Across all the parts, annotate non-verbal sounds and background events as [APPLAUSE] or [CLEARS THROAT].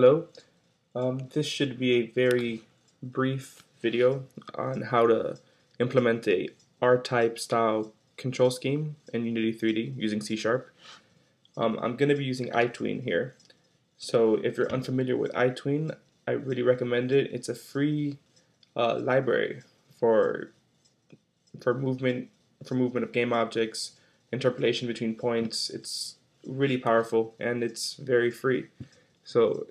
Hello, um, this should be a very brief video on how to implement a R-type style control scheme in Unity 3D using C Sharp. Um, I'm going to be using iTween here. So if you're unfamiliar with iTween, I really recommend it. It's a free uh, library for for movement for movement of game objects, interpolation between points. It's really powerful and it's very free. So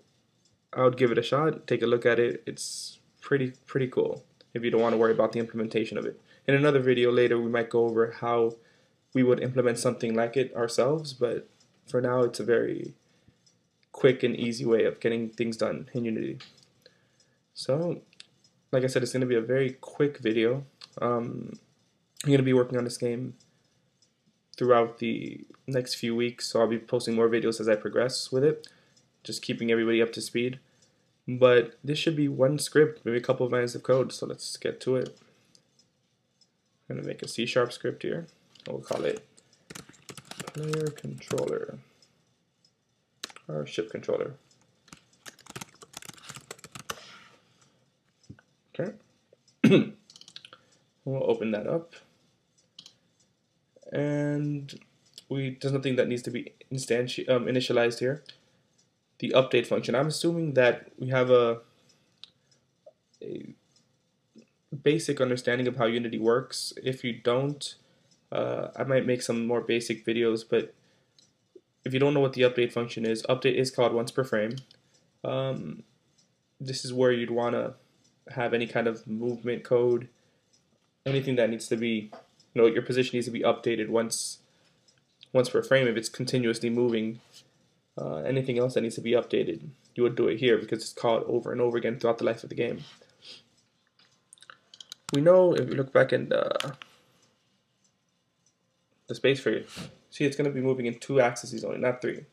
I would give it a shot. Take a look at it. It's pretty pretty cool if you don't want to worry about the implementation of it. In another video later, we might go over how we would implement something like it ourselves, but for now, it's a very quick and easy way of getting things done in Unity. So, like I said, it's going to be a very quick video. Um, I'm going to be working on this game throughout the next few weeks, so I'll be posting more videos as I progress with it, just keeping everybody up to speed. But this should be one script, maybe a couple of lines of code, so let's get to it. I'm going to make a C sharp script here. We'll call it player controller or ship controller. Okay. [COUGHS] we'll open that up. And we there's nothing that needs to be um, initialized here. The update function. I'm assuming that we have a, a basic understanding of how Unity works. If you don't, uh, I might make some more basic videos, but if you don't know what the update function is, update is called once per frame. Um, this is where you'd want to have any kind of movement code, anything that needs to be, you know, your position needs to be updated once, once per frame. If it's continuously moving, uh, anything else that needs to be updated, you would do it here because it's called over and over again throughout the life of the game. We know if you look back in the, the space figure, see it's going to be moving in two axes only, not three.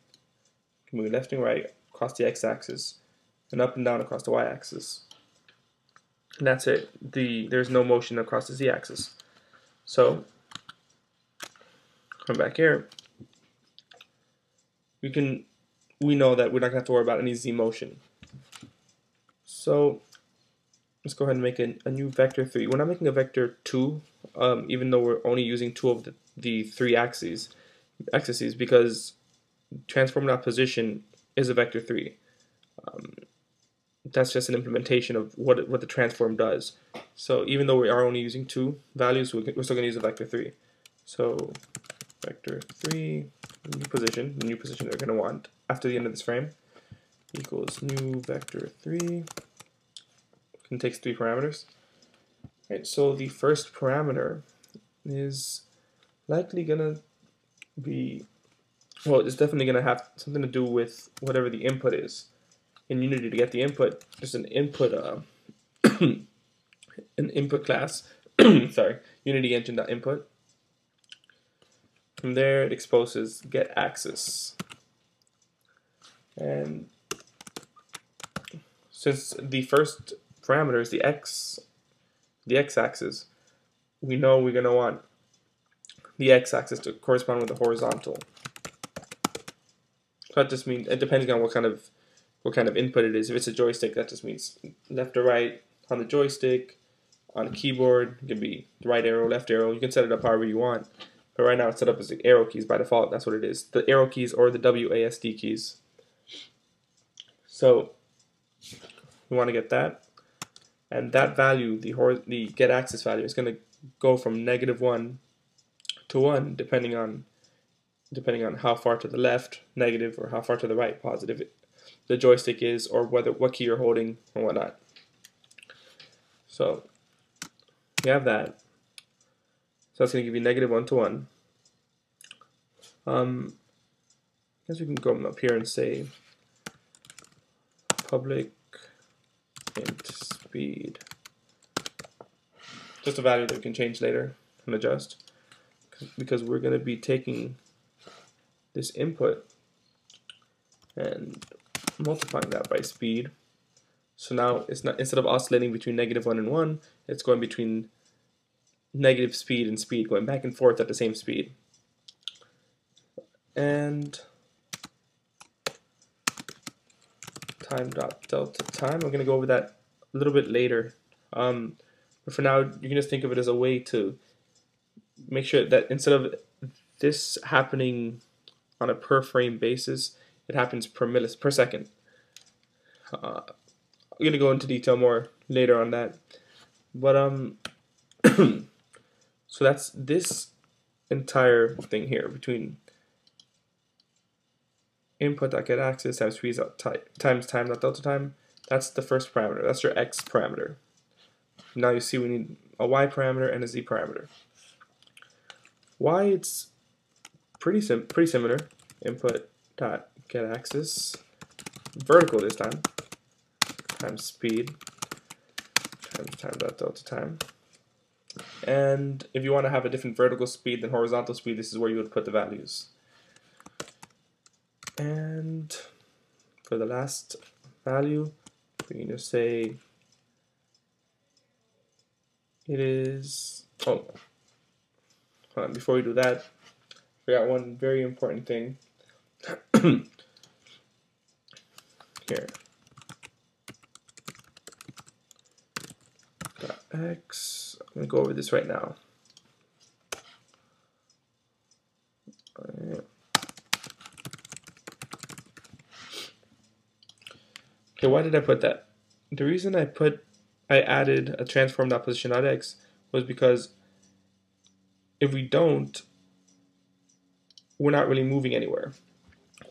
Moving left and right across the x-axis, and up and down across the y-axis. And that's it. The There's no motion across the z-axis. So, come back here. We can, we know that we're not going to have to worry about any z motion. So, let's go ahead and make a, a new vector 3. We're not making a vector 2, um, even though we're only using two of the, the three axes, axes because transform position is a vector 3. Um, that's just an implementation of what what the transform does. So even though we are only using two values, we're still going to use a vector 3. So vector 3, new position, the new position they're going to want after the end of this frame, equals new vector 3, and takes three parameters. Right, so the first parameter is likely going to be, well, it's definitely going to have something to do with whatever the input is. In Unity, to get the input, there's an input, uh, [CLEARS THROAT] an input class, [CLEARS THROAT] sorry, Unity engine.input. From there, it exposes get axis. And since the first parameter is the x, the x-axis, we know we're going to want the x-axis to correspond with the horizontal. So that just means, depending on what kind of what kind of input it is. If it's a joystick, that just means left or right on the joystick. On a keyboard, it can be the right arrow, left arrow. You can set it up however you want. But right now it's set up as the arrow keys by default. That's what it is. The arrow keys or the WASD keys. So we want to get that. And that value, the, the get axis value, is going to go from negative 1 to 1 depending on depending on how far to the left, negative, or how far to the right, positive the joystick is or whether what key you're holding and whatnot. So you have that. So that's going to give you negative 1 to 1. Um, I guess we can go up here and say public int speed. Just a value that we can change later and adjust because we're going to be taking this input and multiplying that by speed. So now it's not instead of oscillating between negative 1 and 1, it's going between negative speed and speed, going back and forth at the same speed. And time dot delta time. I'm going to go over that a little bit later. Um, but for now, you can just think of it as a way to make sure that instead of this happening on a per frame basis, it happens per millis per second. Uh, I'm gonna go into detail more later on that, but um, [CLEARS THROAT] so that's this entire thing here between input dot get axis times out times time dot delta time. That's the first parameter. That's your x parameter. Now you see we need a y parameter and a z parameter. Y it's pretty sim pretty similar. Input dot get vertical this time times speed times time dot delta time. And if you want to have a different vertical speed than horizontal speed, this is where you would put the values. And for the last value, we can just say it is, oh, on, before we do that, we got one very important thing. [CLEARS THROAT] Here. X. I'm going to go over this right now. Okay, why did I put that? The reason I put I added a transform.position.x was because if we don't, we're not really moving anywhere.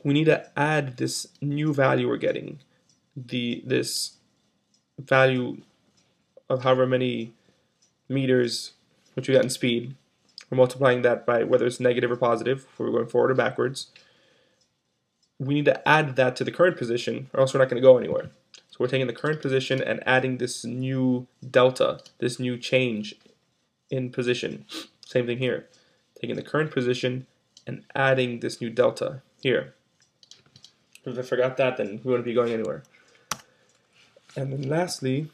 We need to add this new value we're getting, the this value of however many meters which we got in speed. We're multiplying that by whether it's negative or positive, if we're going forward or backwards. We need to add that to the current position, or else we're not going to go anywhere. So we're taking the current position and adding this new delta, this new change in position. Same thing here. Taking the current position and adding this new delta here. If I forgot that, then we wouldn't be going anywhere. And then lastly,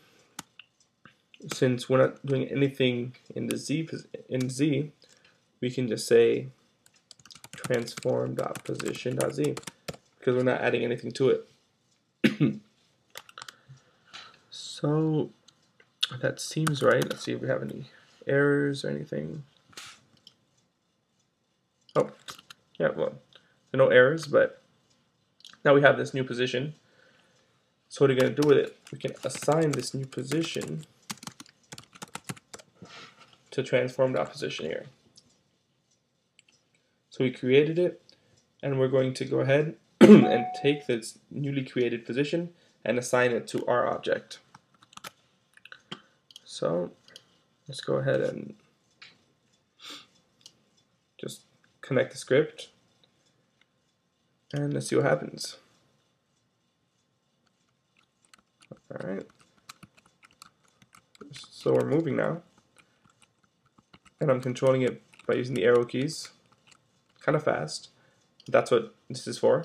since we're not doing anything in the z in z, we can just say transform dot position dot z because we're not adding anything to it. [CLEARS THROAT] so that seems right. Let's see if we have any errors or anything. Oh, yeah, well, no errors, but now we have this new position. So what are we going to do with it? We can assign this new position to transform that position here. So we created it, and we're going to go ahead [CLEARS THROAT] and take this newly created position and assign it to our object. So let's go ahead and just connect the script and let's see what happens. Alright. So we're moving now and I'm controlling it by using the arrow keys. Kind of fast. That's what this is for.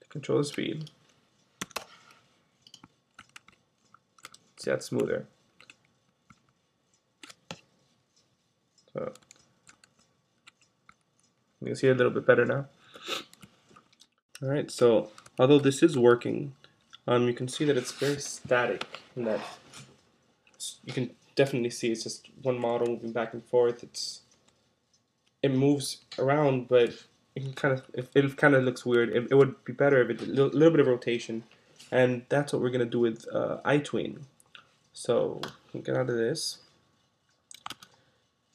To control the speed. See that's smoother. So you can see it a little bit better now. Alright so although this is working um, you can see that it's very static and that you can definitely see it's just one model moving back and forth. It's it moves around, but it can kind of it, it kind of looks weird. It, it, would be better if it a little, bit of rotation, and that's what we're gonna do with uh, iTween. So get out of this,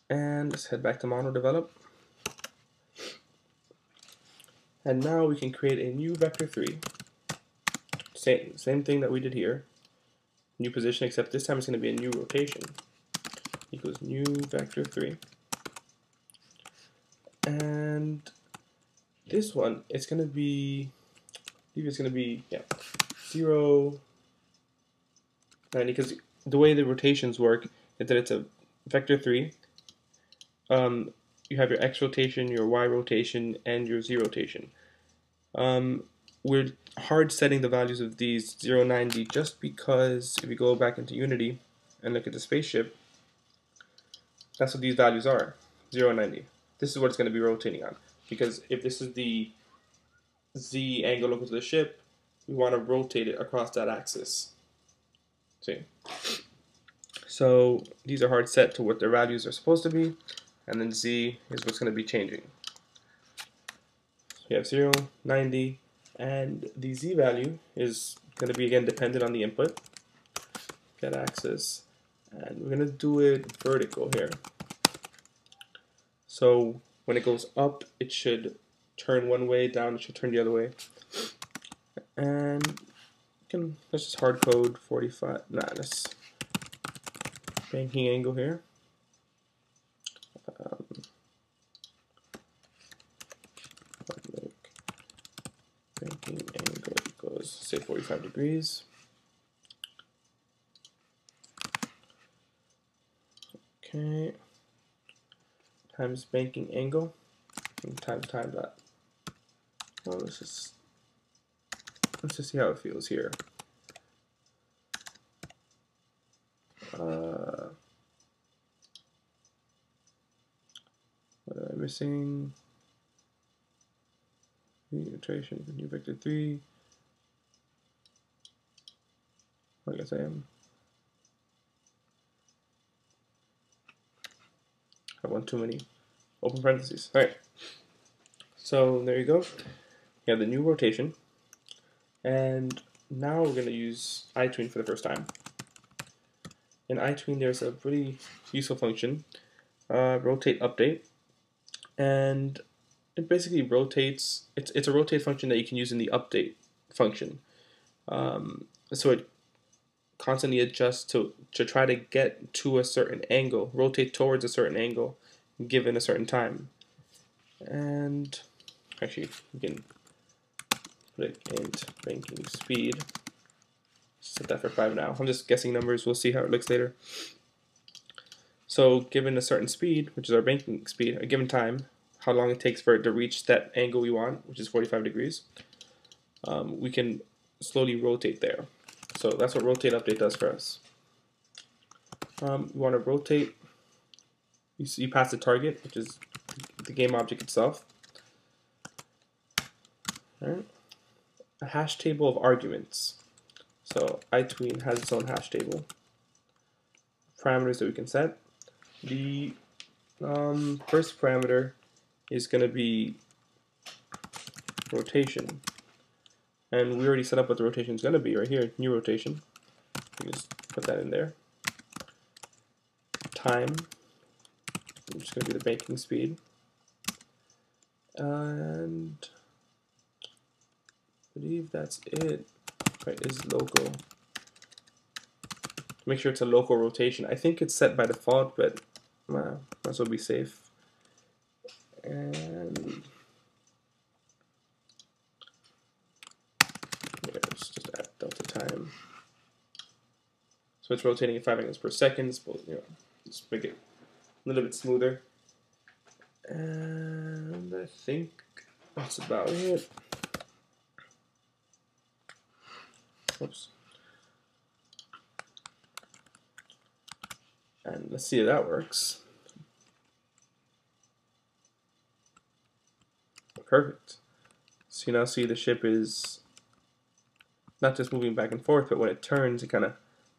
and let's head back to MonoDevelop. And now we can create a new vector 3 same, same thing that we did here. New position, except this time it's going to be a new rotation. Equals new vector 3. And this one, it's going to be, I believe it's going to be, yeah, 0, 90, because the way the rotations work is that it's a vector 3. Um, you have your x rotation, your y rotation, and your z rotation. Um, we're hard setting the values of these 0, 90 just because if we go back into Unity and look at the spaceship, that's what these values are, 0, 90. This is what it's going to be rotating on. because if this is the z angle local to the ship, we want to rotate it across that axis. See? So these are hard set to what their values are supposed to be, and then z is what's going to be changing. We have 0, 90, and the z value is going to be again dependent on the input. Get axis, and we're going to do it vertical here. So when it goes up, it should turn one way, down it should turn the other way. And can let's just hard code 45. Nah, let's banking angle here. Um, banking angle equals say 45 degrees. Okay. Times banking angle and times time that. Well, let's just let's just see how it feels here. Uh, what am I missing? Iteration, new vector 3. I I am. I want too many open parentheses. Alright. So there you go. You have the new rotation. And now we're going to use iTween for the first time. In iTween there's a pretty useful function, uh, rotate update. And it basically rotates, it's, it's a rotate function that you can use in the update function. Um, so it constantly adjust to, to try to get to a certain angle, rotate towards a certain angle given a certain time. And actually, we can put it int banking speed. Set that for 5 now. I'm just guessing numbers. We'll see how it looks later. So given a certain speed, which is our banking speed, a given time, how long it takes for it to reach that angle we want, which is 45 degrees, um, we can slowly rotate there. So that's what rotate update does for us. Um, we want to rotate, you, you pass the target, which is the game object itself. A hash table of arguments. So iTween has its own hash table. Parameters that we can set. The um, first parameter is going to be rotation. And we already set up what the rotation is going to be right here, new rotation. We just put that in there. Time, which is going to be the banking speed. And I believe that's it. Right, is local. Make sure it's a local rotation. I think it's set by default, but uh, might as well be safe. And let's just add delta time. So it's rotating at 5 angles per second, but you know, just make it a little bit smoother. And I think that's about it. Oops. And let's see if that works. Perfect. So you now see the ship is not just moving back and forth, but when it turns, it kind of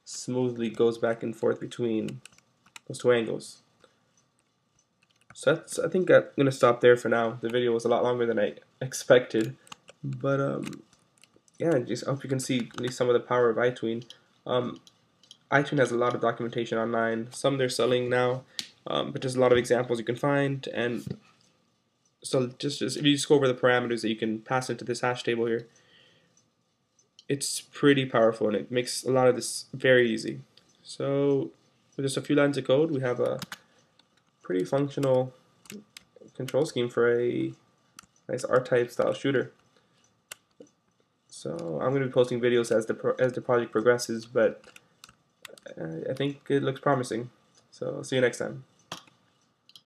smoothly goes back and forth between those two angles. So that's, I think I'm going to stop there for now. The video was a lot longer than I expected. But, um, yeah, just hope you can see at least some of the power of iTween. Um, iTween has a lot of documentation online. Some they're selling now, um, but there's a lot of examples you can find. And so just, just if you just go over the parameters that you can pass into this hash table here, it's pretty powerful and it makes a lot of this very easy. So with just a few lines of code, we have a pretty functional control scheme for a nice R-type style shooter. So I'm going to be posting videos as the as the project progresses, but uh, I think it looks promising. So see you next time.